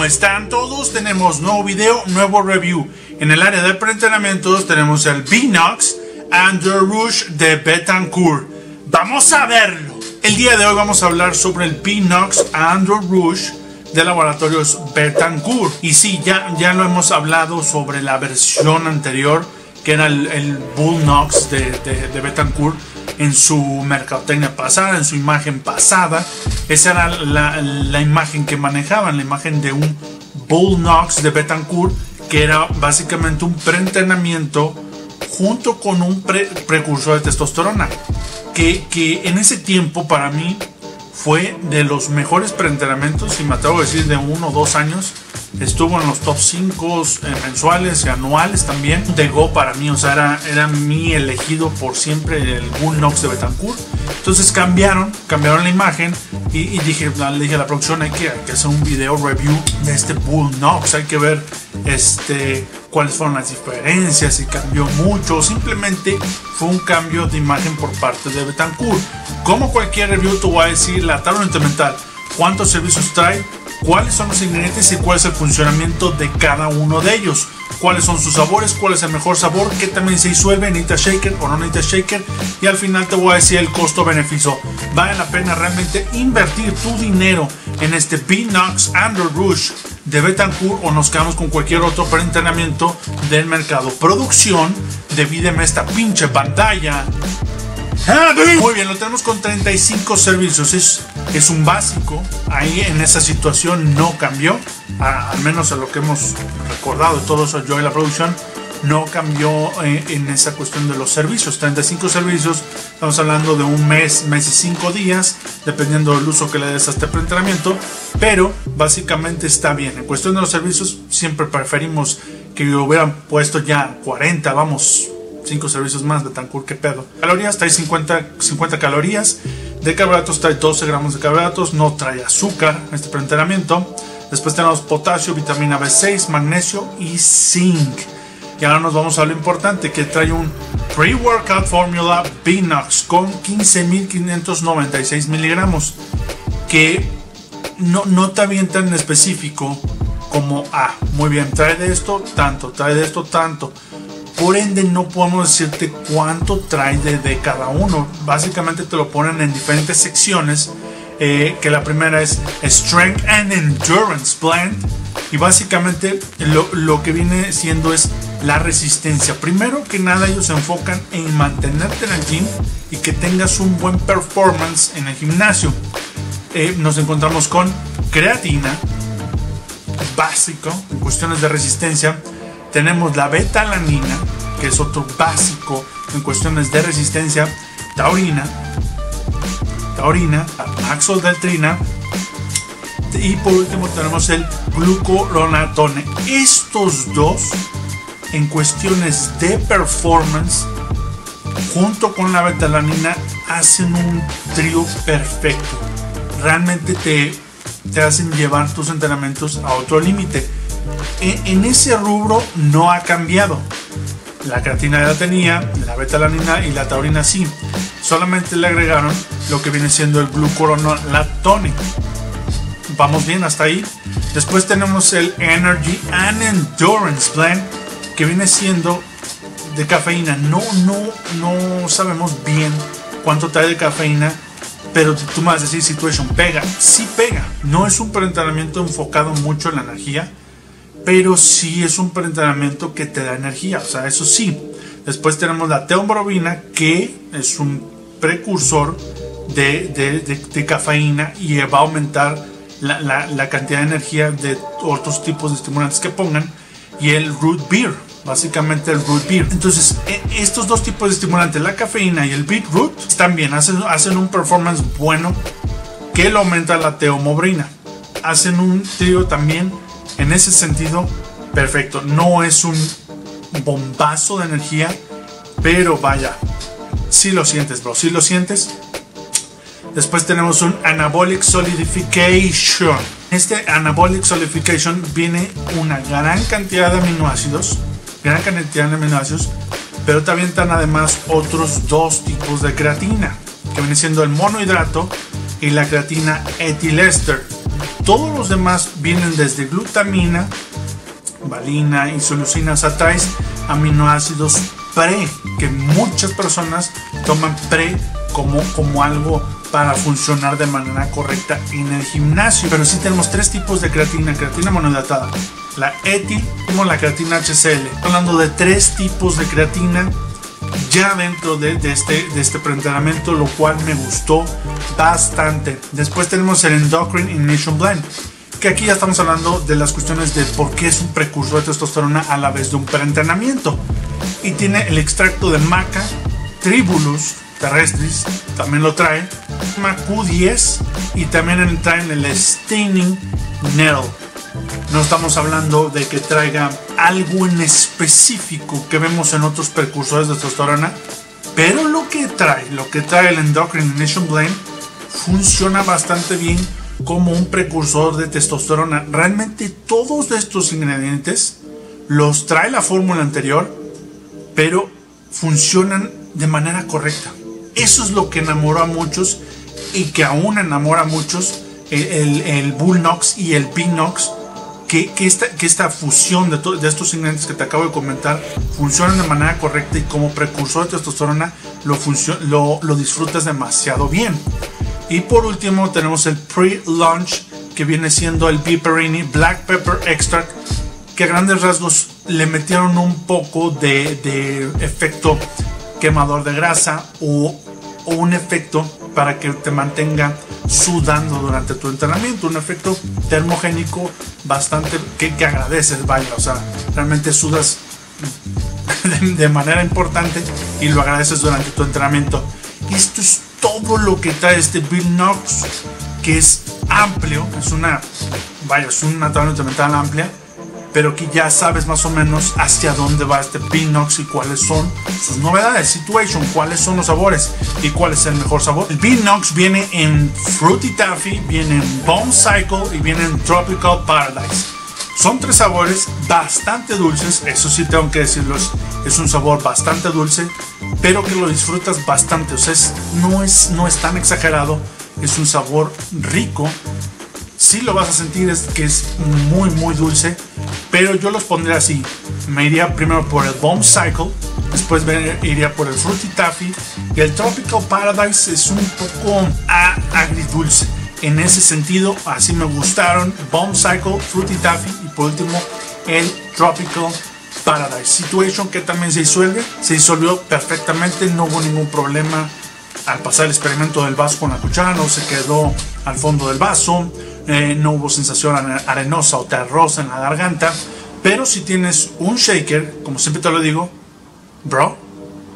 ¿Cómo están todos? Tenemos nuevo video, nuevo review. En el área de preentrenamientos tenemos el Binox Under Rouge de Betancourt. Vamos a verlo. El día de hoy vamos a hablar sobre el Binox Under Rouge de laboratorios Betancourt. Y sí, ya, ya lo hemos hablado sobre la versión anterior, que era el, el Bullnox de, de, de Betancourt en su mercadotecnia pasada, en su imagen pasada. Esa era la, imagen que manejaban, la imagen de un Bullnox de Betancourt, que era básicamente un preentrenamiento junto con un pre precursor de testosterona. Que, que en ese tiempo para mí fue de los mejores preentrenamientos, y me atrevo a decir de uno o dos años. Estuvo en los top 5 eh, mensuales y anuales también. Llegó para mí, o sea, era, era mi elegido por siempre el Bullnox de Betancourt. Entonces cambiaron, cambiaron la imagen y, y dije, le dije a la producción, hay que, hay que hacer un video review de este Bullnox. Hay que ver este, cuáles fueron las diferencias, si cambió mucho, simplemente fue un cambio de imagen por parte de Betancourt. Como cualquier review, te voy a decir la tabla nutrimental, cuántos servicios trae, cuáles son los ingredientes y cuál es el funcionamiento de cada uno de ellos. Cuáles son sus sabores, cuál es el mejor sabor, que también se disuelve, necesita shaker o no necesita shaker. Y al final te voy a decir el costo-beneficio. Vale la pena realmente invertir tu dinero en este Binox Under Rouge de Betancourt o nos quedamos con cualquier otro preentrenamiento del mercado. Producción, divídeme esta pinche pantalla. Muy bien, lo tenemos con 35 servicios. Es, es un básico. Ahí en esa situación no cambió. A, al menos a lo que hemos recordado de todo eso, yo y la producción, no cambió eh, en esa cuestión de los servicios. 35 servicios, estamos hablando de un mes, mes y 5 días, dependiendo del uso que le des a este preentrenamiento. Pero básicamente está bien. En cuestión de los servicios, siempre preferimos que hubieran puesto ya 40, vamos, 5 servicios más de Tancur, que pedo. Calorías, trae 50, 50 calorías. De carbohidratos trae 12 gramos de carbohidratos, no trae azúcar este preentrenamiento. Después tenemos potasio, vitamina B6, magnesio y zinc. Y ahora nos vamos a lo importante, que trae un Pre-Workout Formula Binox con 15.596 miligramos. Que no, no te avientan en específico como, ah, muy bien, trae de esto tanto, trae de esto tanto. Por ende, no podemos decirte cuánto trae de, cada uno. Básicamente te lo ponen en diferentes secciones. Eh, que la primera es Strength and Endurance Blend. Y básicamente lo, lo, que viene siendo es la resistencia. Primero que nada, ellos se enfocan en mantenerte en el gym y que tengas un buen performance en el gimnasio. Eh, nos encontramos con creatina, básico en cuestiones de resistencia. Tenemos la betalanina, que es otro básico en cuestiones de resistencia. Taurina, taurina, maxodeltrina. Y por último tenemos el glucuronatone. Estos dos, en cuestiones de performance, junto con la betalanina, hacen un trío perfecto. Realmente te, te hacen llevar tus entrenamientos a otro límite. En, en, ese rubro no ha cambiado. La creatina ya la tenía, la betalanina y la taurina sí. Solamente le agregaron lo que viene siendo el glucuronatone. Vamos bien hasta ahí. Después tenemos el Energy and Endurance Blend que viene siendo de cafeína. No, no, no sabemos bien cuánto trae de cafeína, pero tú me vas a decir Situation pega. Sí pega. No es un preentrenamiento enfocado mucho en la energía, pero sí es un preentrenamiento que te da energía. O sea, eso sí. Después tenemos la teobromina, que es un precursor de, de, de, cafeína y va a aumentar la, la, cantidad de energía de otros tipos de estimulantes que pongan. Y el root beer, básicamente el root beer. Entonces, estos dos tipos de estimulantes, la cafeína y el beetroot, están bien, hacen, hacen un performance bueno que lo aumenta la teomobrina. Hacen un trío también en ese sentido perfecto. No es un bombazo de energía, pero vaya, si lo sientes, bro, si lo sientes. Después tenemos un Anabolic Solidification. Este Anabolic Solidification viene una gran cantidad de aminoácidos, gran cantidad de aminoácidos, pero te avientan además otros dos tipos de creatina, que viene siendo el monohidrato y la creatina etilester. Todos los demás vienen desde glutamina, valina, isoleucina, satais, aminoácidos pre, que muchas personas toman pre como, como algo para funcionar de manera correcta en el gimnasio. Pero sí tenemos tres tipos de creatina, creatina monohidratada, la etil como la creatina HCl. Hablando de tres tipos de creatina ya dentro de, este, de este lo cual me gustó bastante. Después tenemos el Endocrine Ignition Blend, que aquí ya estamos hablando de las cuestiones de por qué es un precursor de testosterona a la vez de un preentrenamiento. Y tiene el extracto de maca, tribulus terrestris, también lo trae, Q10 y también traen el Staining Nettle no estamos hablando de que traiga algo en específico que vemos en otros precursores de testosterona, pero lo que trae, lo que trae el Endocrine Nation Blend, funciona bastante bien como un precursor de testosterona. Realmente todos estos ingredientes los trae la fórmula anterior, pero funcionan de manera correcta. Eso es lo que enamoró a muchos y que aún enamora a muchos el, Bull Nox y el Pinox que, esta, que esta fusión de, de, estos ingredientes que te acabo de comentar funcionan de manera correcta y como precursor de testosterona lo, lo, lo disfrutas demasiado bien. Y por último tenemos el pre-launch que viene siendo el Piperini Black Pepper Extract que a grandes rasgos le metieron un poco de, de efecto quemador de grasa o, o un efecto para que te mantenga sudando durante tu entrenamiento. Un efecto termogénico bastante que, que agradeces, vaya. O sea, realmente sudas de, manera importante y lo agradeces durante tu entrenamiento. Esto es todo lo que trae este Bill Knox, que es amplio, es una, vaya, es una tabla amplia pero que ya sabes más o menos hacia dónde va este Pinox y cuáles son sus novedades. Situation, cuáles son los sabores y cuál es el mejor sabor. El Pinox viene en Fruity Taffy, viene en Bone Cycle y viene en Tropical Paradise. Son tres sabores bastante dulces, eso sí tengo que decirlo, es un sabor bastante dulce, pero que lo disfrutas bastante, o sea, no, es, no es tan exagerado, es un sabor rico, sí lo vas a sentir es que es muy muy dulce pero yo los pondría así. Me iría primero por el Bomb Cycle después iría por el Fruity Taffy y el Tropical Paradise es un poco agridulce. En ese sentido así me gustaron Bomb Cycle, Fruity Taffy y por último el Tropical Paradise. Situation que también se disuelve se disolvió perfectamente no hubo ningún problema al pasar el experimento del vaso con la cuchara no se quedó al fondo del vaso eh, no hubo sensación arenosa o terrosa en la garganta, pero si tienes un shaker, como siempre te lo digo, bro,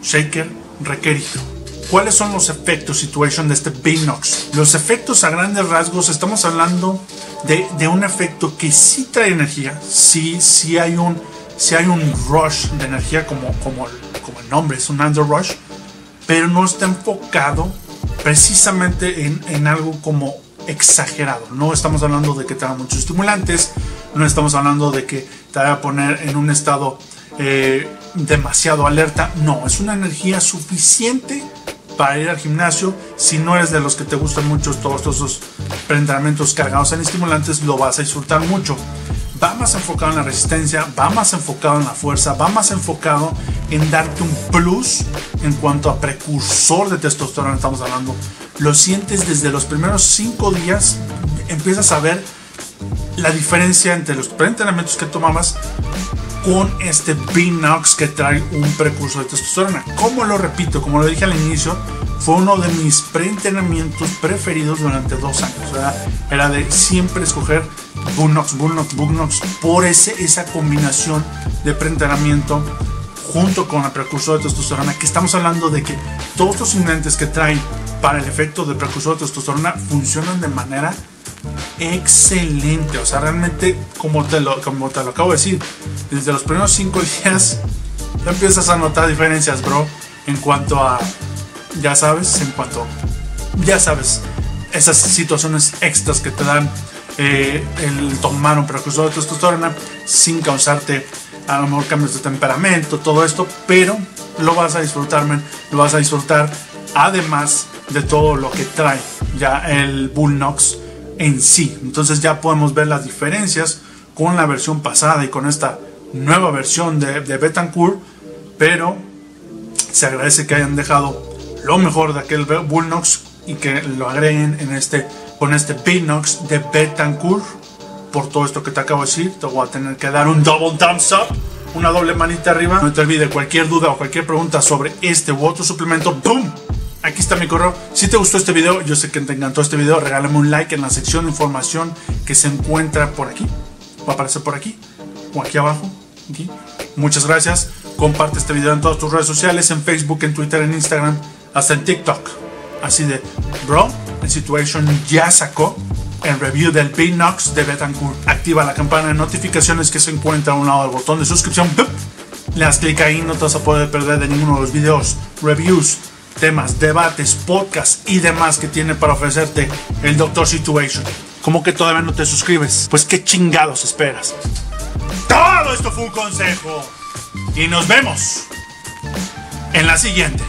shaker requerido. ¿Cuáles son los efectos situation de este Binox? Los efectos a grandes rasgos, estamos hablando de, de un efecto que sí trae energía, sí, sí hay un, sí hay un rush de energía como, como, como el nombre, es un under rush, pero no está enfocado precisamente en, en algo como exagerado. No estamos hablando de que te muchos estimulantes, no estamos hablando de que te vaya a poner en un estado eh, demasiado alerta. No, es una energía suficiente para ir al gimnasio. Si no eres de los que te gustan mucho todos esos entrenamientos cargados en estimulantes, lo vas a disfrutar mucho. Va más enfocado en la resistencia, va más enfocado en la fuerza, va más enfocado en darte un plus en cuanto a precursor de testosterona estamos hablando lo sientes desde los primeros cinco días, empiezas a ver la diferencia entre los preentrenamientos que tomabas con este Binox que trae un precursor de testosterona. Como lo repito, como lo dije al inicio, fue uno de mis preentrenamientos preferidos durante dos años. Era de siempre escoger Bunox, Bunox, Bunox por ese, esa combinación de preentrenamiento junto con el precursor de testosterona, que estamos hablando de que todos los ingredientes que traen para el efecto del precursor de testosterona funcionan de manera excelente. O sea, realmente, como te lo, como te lo acabo de decir, desde los primeros 5 días ya empiezas a notar diferencias, bro, en cuanto a, ya sabes, en cuanto, ya sabes, esas situaciones extras que te dan eh, el tomar un precursor de testosterona sin causarte a lo mejor cambios de temperamento, todo esto, pero lo vas a disfrutar, lo vas a disfrutar además de todo lo que trae ya el Bullnox en sí. Entonces ya podemos ver las diferencias con la versión pasada y con esta nueva versión de, de Betancourt, pero se agradece que hayan dejado lo mejor de aquel Bullnox y que lo agreguen en este con este Binox de Betancourt. Por todo esto que te acabo de decir, te voy a tener que dar un double thumbs up, una doble manita arriba. No te olvides cualquier duda o cualquier pregunta sobre este u otro suplemento. ¡Boom! Aquí está mi correo. Si te gustó este video, yo sé que te encantó este video, regálame un like en la sección de información que se encuentra por aquí. Va a aparecer por aquí o aquí abajo. Muchas gracias. Comparte este video en todas tus redes sociales, en Facebook, en Twitter, en Instagram, hasta en TikTok. Así de, bro, el Situation ya sacó el review del Binox de Betancourt. Activa la campana de notificaciones que se encuentra a un lado del botón de suscripción. Le das clic ahí, no te vas a poder perder de ninguno de los videos, reviews, temas, debates, podcasts y demás que tiene para ofrecerte el Doctor Situation. ¿Cómo que todavía no te suscribes? Pues qué chingados esperas. Todo esto fue un consejo. Y nos vemos en la siguiente.